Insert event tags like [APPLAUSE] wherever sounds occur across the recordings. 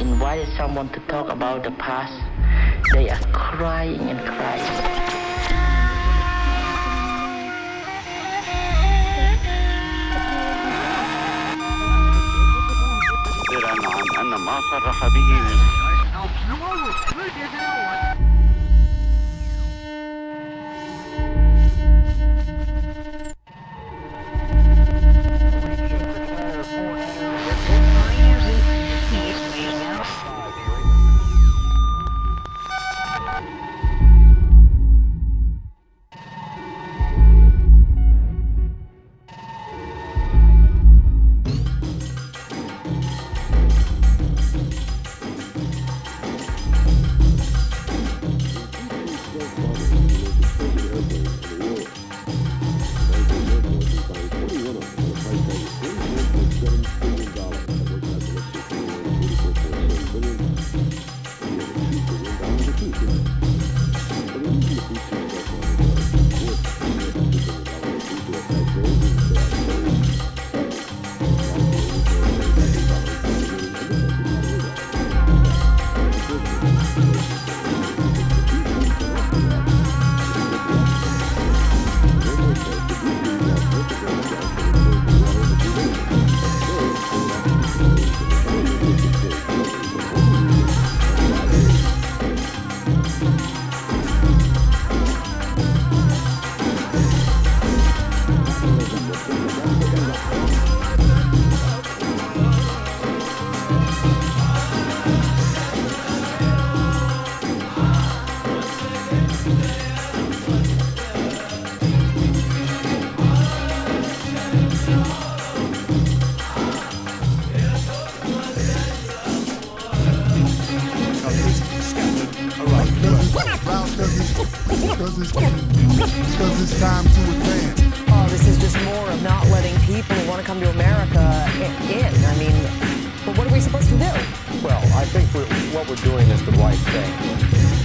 invited someone to talk about the past, they are crying and crying. cause it's time to advance. Oh, this is just more of not letting people who want to come to America in. I mean, but what are we supposed to do? Well, I think we're, what we're doing is the right thing.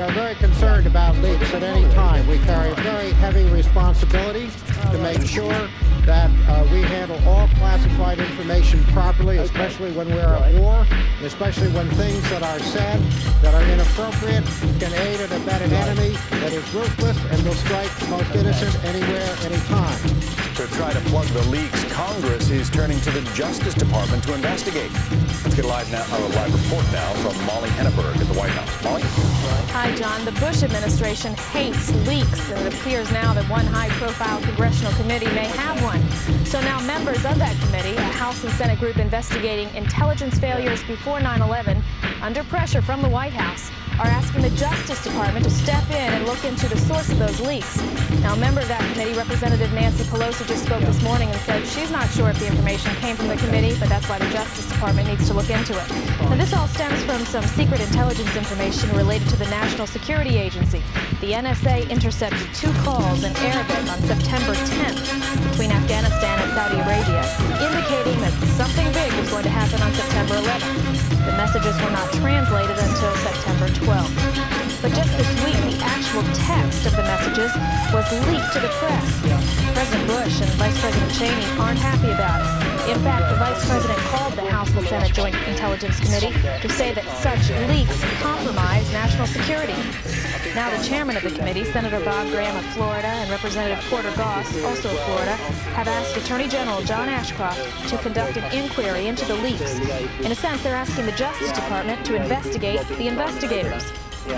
are very concerned about leaks at any time. We carry very heavy responsibility to make sure that uh, we handle all classified information properly, especially when we're at war, especially when things that are said that are inappropriate can aid and abet an enemy that is ruthless and will strike the most innocent anywhere, anytime. To try to plug the leaks, Congress is turning to the Justice Department to investigate. Let's get a live, now, a live report now from Molly Henneberg at the White House. Molly? Hi, John. The Bush administration hates leaks, and it appears now that one high-profile congressional committee may have one. So now members of that committee, a House and Senate group investigating intelligence failures before 9-11, under pressure from the White House, are asking the Justice Department to step in and look into the source of those leaks. Now, a member of that committee, Representative Nancy Pelosi, just spoke this morning and said she's not sure if the information came from the committee, but that's why the Justice Department needs to look into it. And this all stems from some secret intelligence information related to the National Security Agency. The NSA intercepted two calls in Arabic on September 10th between Afghanistan and Saudi Arabia. In indicating that something big was going to happen on September 11th. The messages were not translated until September 12th. But just this week, the actual text of the messages was leaked to the press. President Bush and Vice President Cheney aren't happy about it. In fact, the Vice President called the House and Senate Joint Intelligence Committee to say that such leaks compromise national security. Now, the chairman of the committee, Senator Bob Graham of Florida and Representative Porter Goss, also of Florida, have asked Attorney General John Ashcroft to conduct an inquiry into the leaks. In a sense, they're asking the Justice Department to investigate the investigators.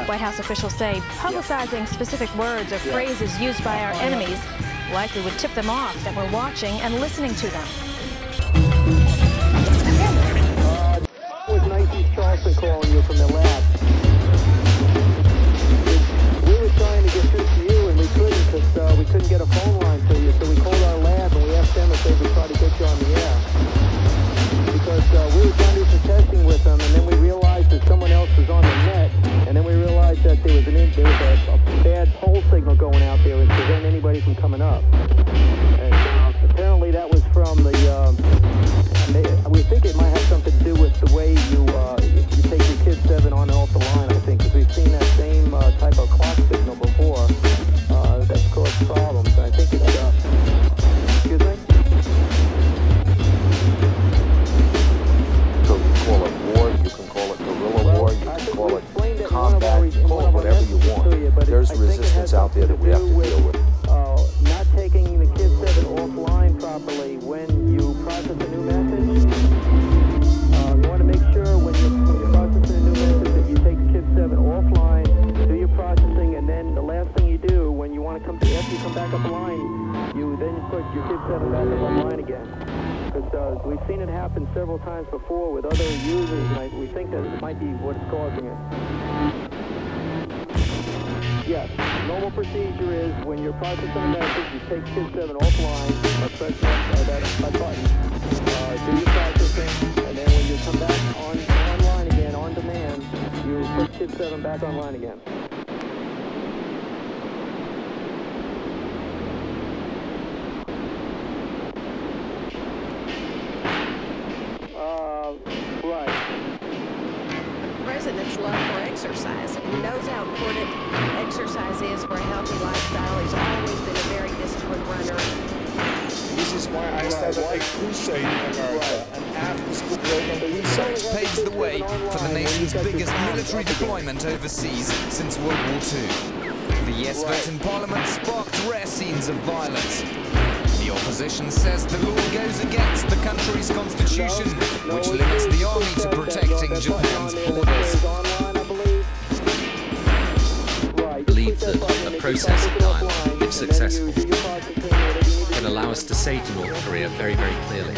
White House officials say publicizing specific words or phrases used by our enemies likely would tip them off that we're watching and listening to them. Realized that there was, an, there was a, a bad pole signal going out there and prevent anybody from coming up. Then put your Kid 7 back up online again. Because uh, we've seen it happen several times before with other users, and we think that it might be what's causing it. Yes, normal procedure is when you're processing a message, you take Kid 7 offline by pressing that, uh, that, button. Uh, do your processing, and then when you come back on online again, on demand, you put Kid 7 back online again. Uh, right. President's love for exercise. He knows how important exercise is for a healthy lifestyle. He's always been a very disciplined runner. This is why I started a crusade in America, an after-school program crusade. paves the way for the nation's biggest military deployment overseas since World War II. The yes vote in Parliament sparked rare scenes of violence. The opposition says the law goes against the country's constitution, which limits the army to protecting Japan's process of dialogue, if successful, can allow us to say to North Korea very, very clearly,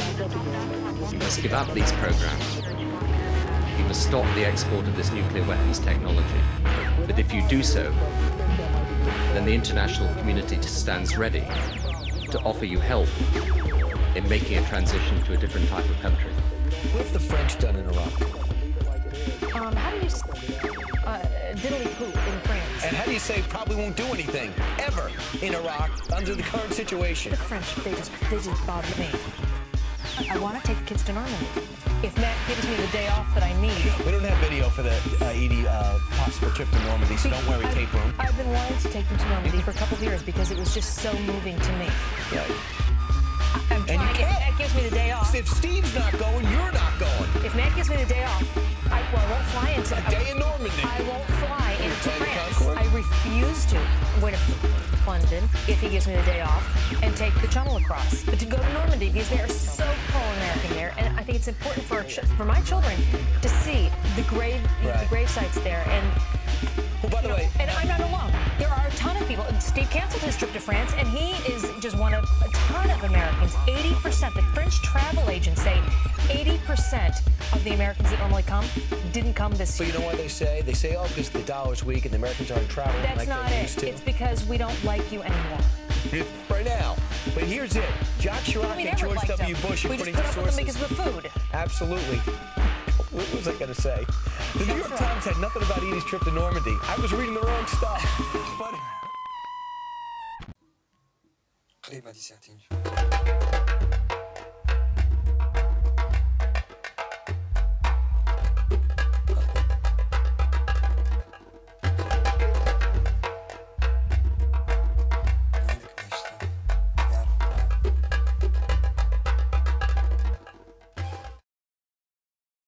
you must give up these programs. You must stop the export of this nuclear weapons technology. But if you do so, then the international community stands ready to offer you help in making a transition to a different type of country. What have the French done in Iraq? Um, how do you uh, diddly poop in France? And how do you say probably won't do anything ever in Iraq under the current situation? The French, they just, they just bother me. I want to take the kids to Normandy. If Matt gives me the day off that I need. We don't have video for the uh, Edie uh, possible trip to Normandy, so don't worry, I've- tape room. I've been wanting to take them to Normandy for a couple of years because it was just so moving to me. Yeah. I'm And you trying. If can't. Matt gives me the day off, If Steve's not going, you're not going. if Matt gives me the day off, I, won't fly into. A day in Normandy. I won't fly into France. I refuse to go to London if he gives me the day off and take the channel across. But to go to Normandy because they are so pro-American there, and I think it's important for our ch- for my children to see the grave Right. the grave sites there and. Well, by the know, way, and I'm not alone. There are a ton of people. Steve canceled his trip to France, and he is just one of a ton of Americans. 80%, the French travel agents say 80% of the Americans that normally come didn't come this so year. you know what they say? They say, oh, because the dollar's weak and the Americans aren't traveling That's like not they it. used to. It's because we don't like you anymore. [LAUGHS] right now. But here's it. Jacques Chirac We and George W. Bush are We just put up with them because of the food. Absolutely. What was I going to say? The New York Times had nothing about Edie's trip to Normandy. I was reading the wrong stuff. But Clima di certitude.